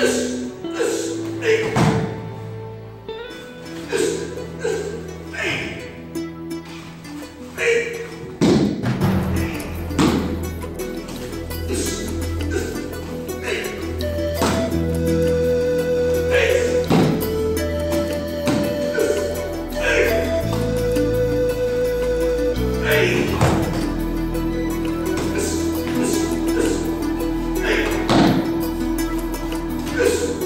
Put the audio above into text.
Hey! Listen.